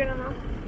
Sigaranı al.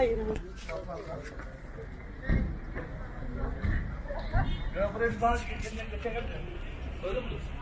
Hayır. Hadi.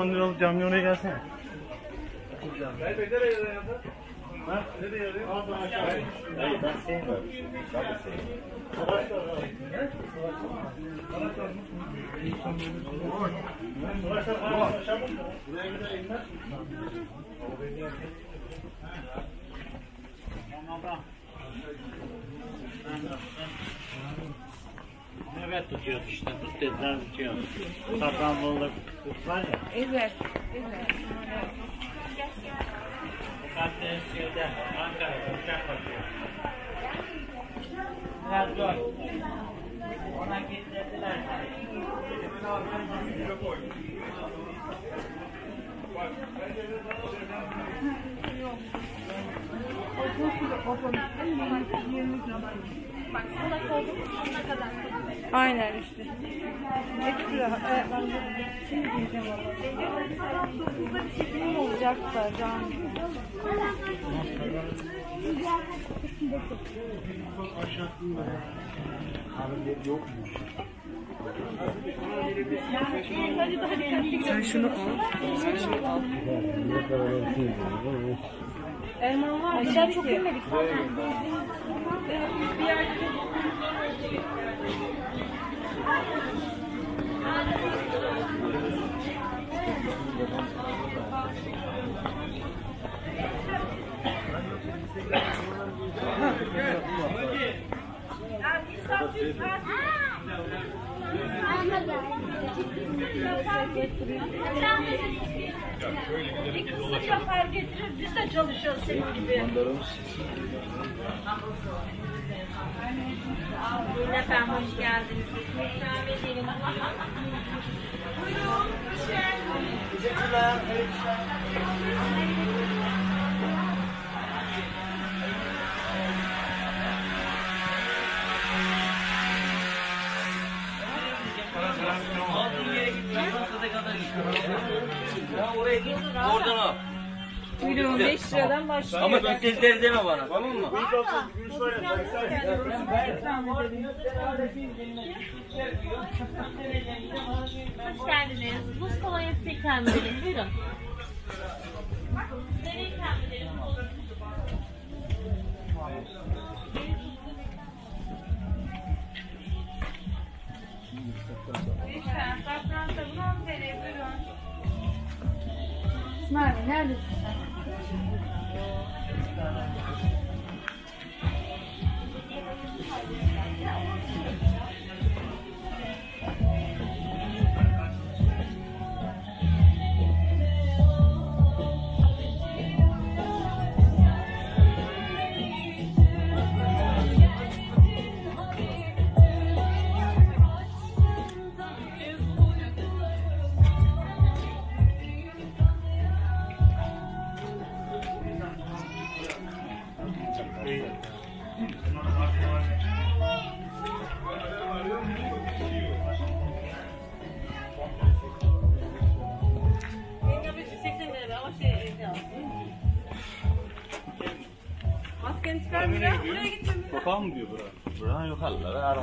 10 liralık camlı oraya gelsene. Hayır ben sevmiyorum. Ben de sevmiyorum. Evet tutuyoruz işte. Tut dediler tutuyoruz. Kız var ya. Evet. Evet. Karadeniz şeyde Ankara'da uçak bakıyor. Biraz zor. Ona getirdiler. Bak salak oldum sonuna kadar. Aynen işte. Ekstra. Evet, ben de şimdi diyeceğim valla. 9'da bir çekimim olacak da can. Sen şunu al. Sen şunu al. Elman var. Aşağı çok inmedik. Evet, bir yerde İkisi yapar getirir, biz de çalışıyoruz senin gibi. Efendim, hoş geldiniz. Buyurun, hoş geldiniz. Buyurun 5 liradan başlıyor. Ama tütezleri deme bana tamam mı? Hoş geldiniz. Buz ikram edelim. Buyurun. Nereye ikram edelim? İsmail neredesin 不是，不是，又喊了，来的？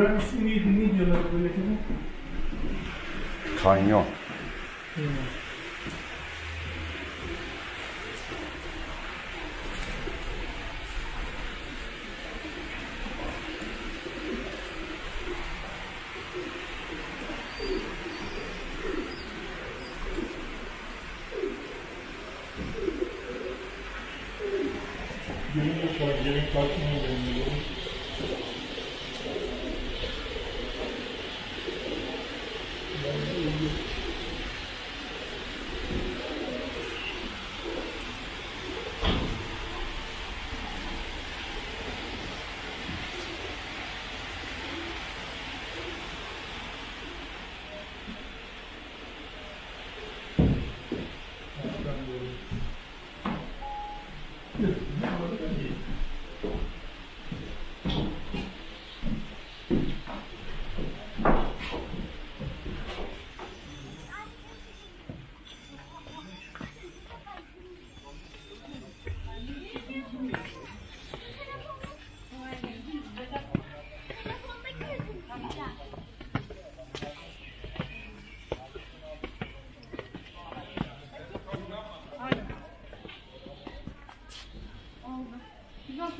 Buranın ismi neydi? Ne diyorlar devletine? Kanyon.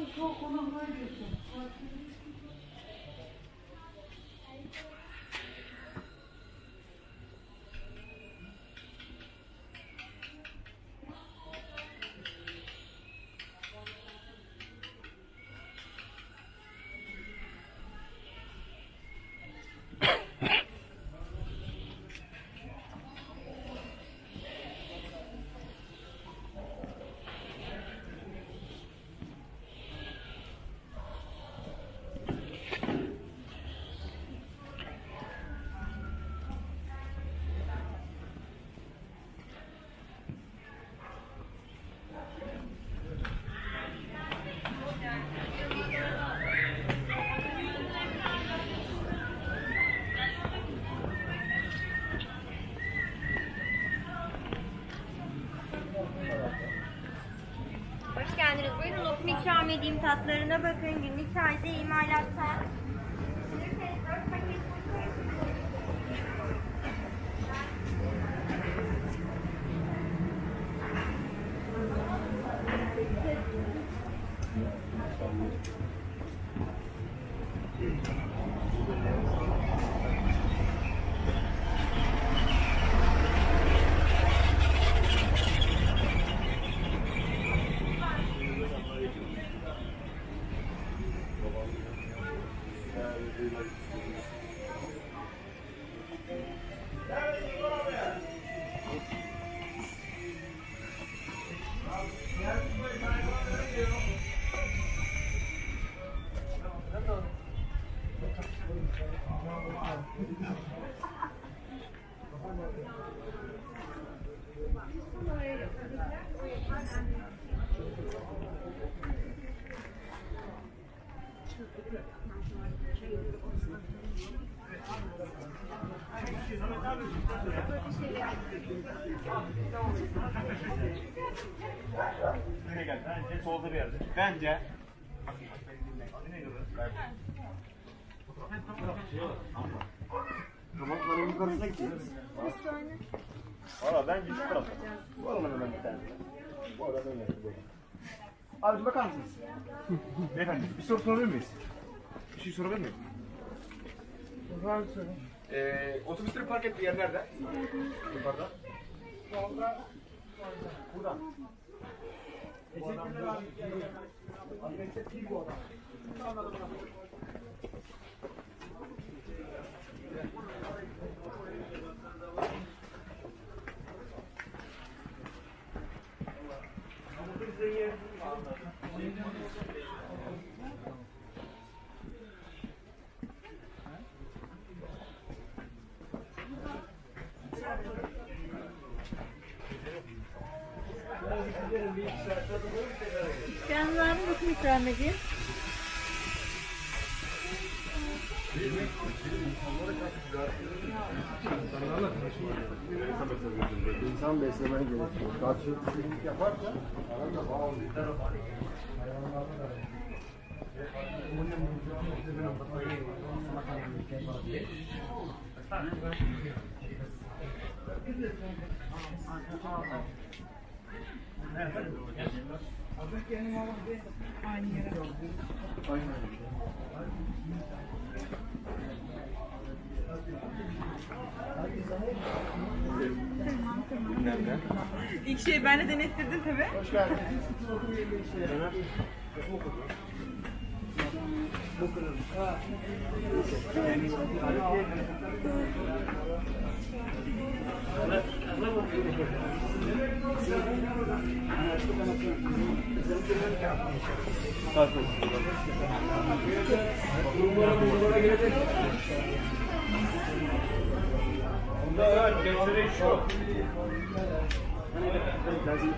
この前です。Sevmediğim tatlarına bakın. Günlük taze gel. Bence solda bir yerde. Bence. Kabakların yukarısına gidiyoruz. Valla ben şu tarafa. Bu arada hemen bir tane. Bu arada hemen bir tane. Abi bakar mısınız? Beyefendi bir soru sorabilir miyiz? Bir şey sorabilir miyim? Ee, otobüsleri park ettiği yer nerede? Yukarıda. Buradan. Teşekkürler ikram edeyim? İnsan beslemen gerekiyor. Karşılıklı yaparsa arada bağ oluyor. İlk şeyi ben de denettirdim tabii. Hoş geldiniz. Lazım, lazım, lazım.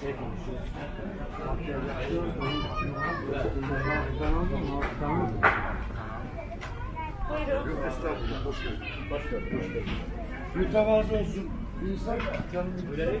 Şey konuşuyoruz. Tamam. Buyurun. Estağfurullah. Hoş geldin. Hoş geldin. Hoş geldin. Mütevazı olsun. İnsan kendini bilerek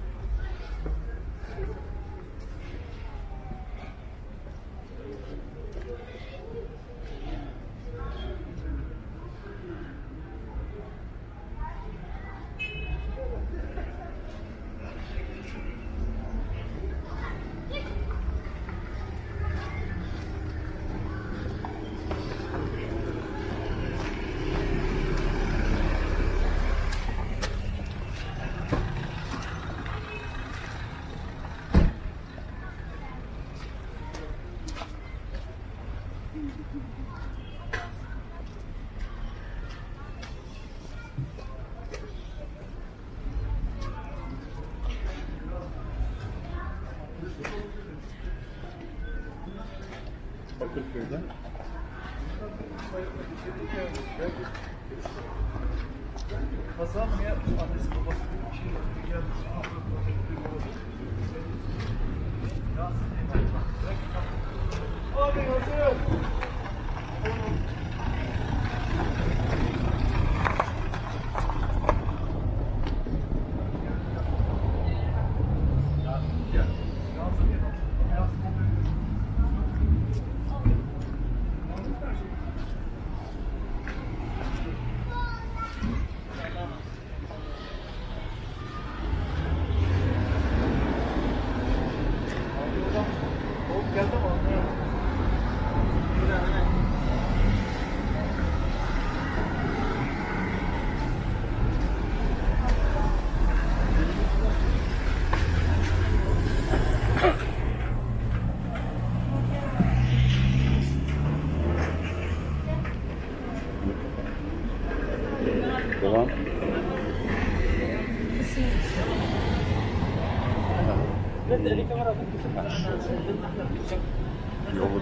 Annesi babası bir şey yaptı, geldi. Hadi görüşürüz. Devam.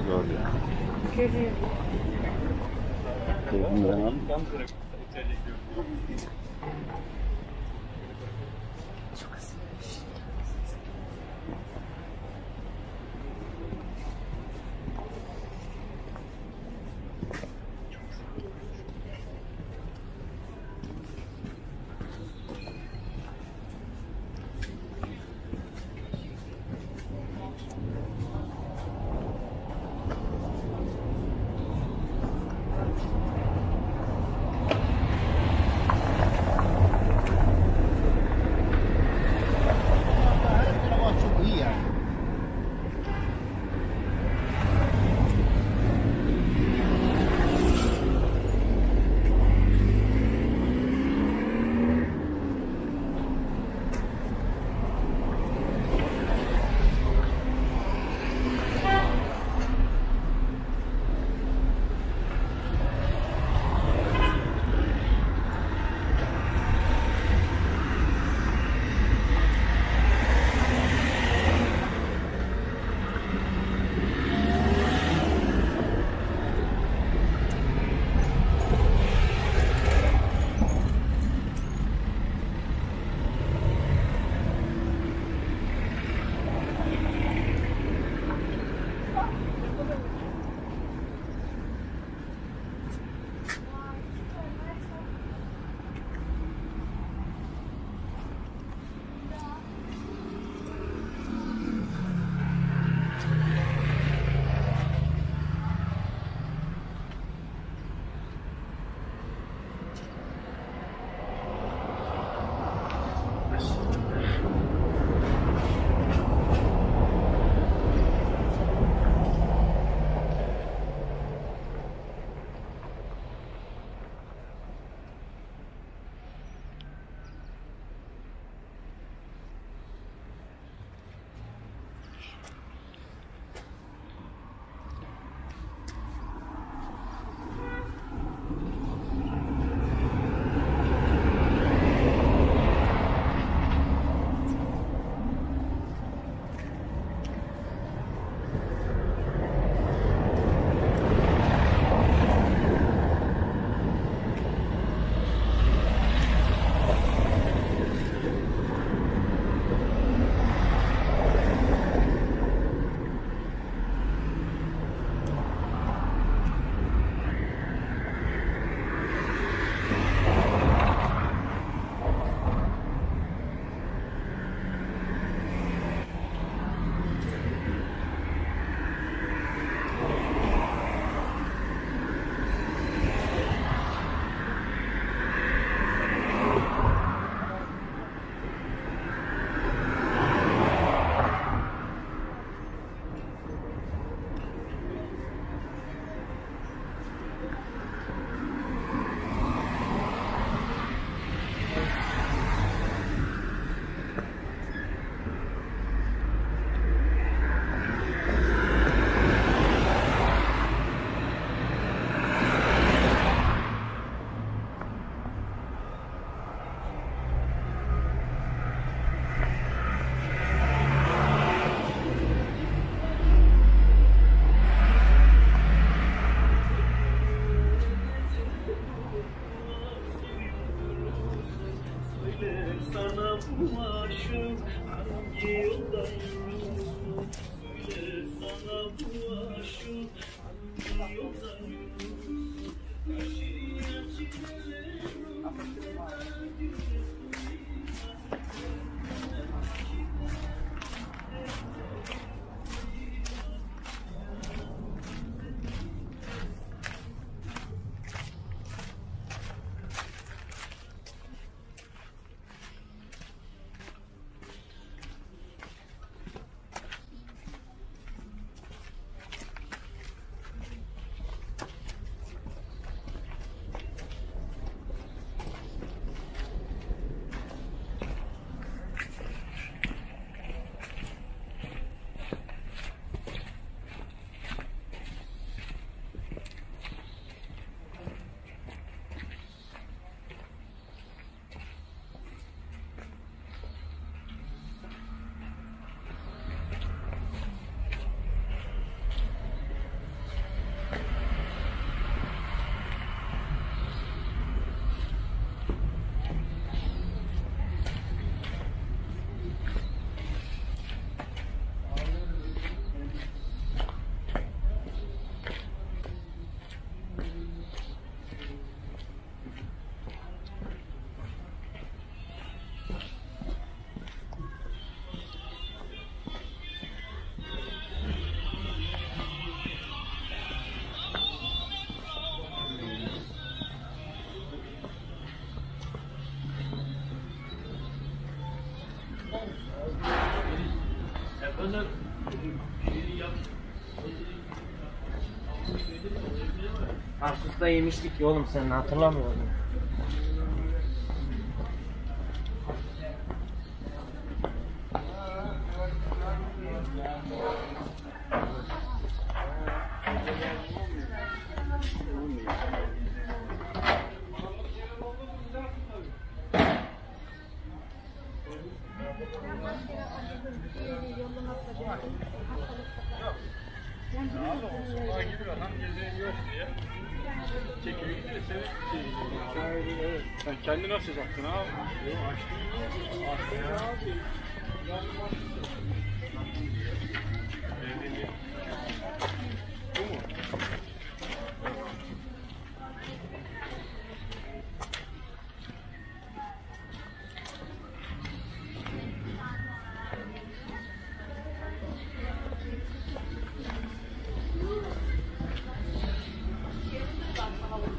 Gördüm. Görüyorum. Asus'ta yemiştik ya oğlum sen hatırlamıyor musun?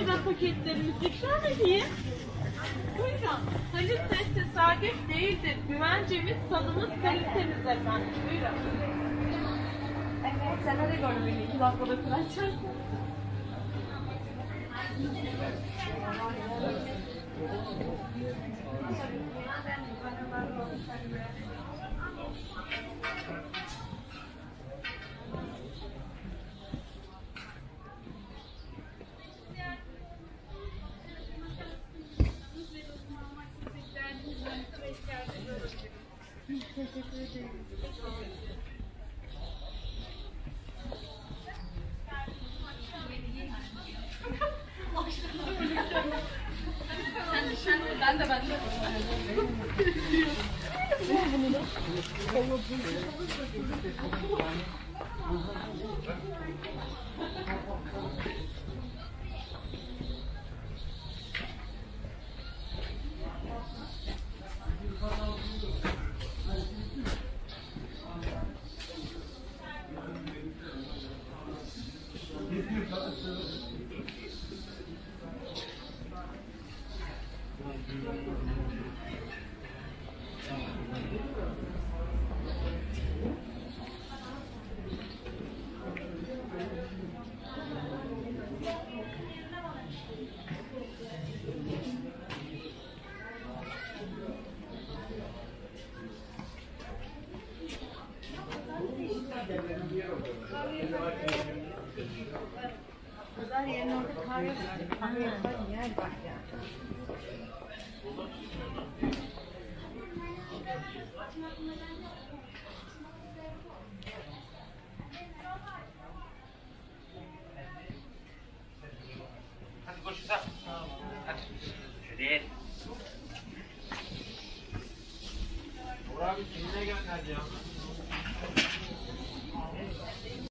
Lira paketlerimiz ikram edeyim. Buyurun. Kalitesi tesadüf değildir. Güvencemiz, tadımız, kalitemiz efendim. Buyurun. Evet, de görmeli. İki dakikada. Pazar yerine orada kahve kahve yapan yer var ya. Hadi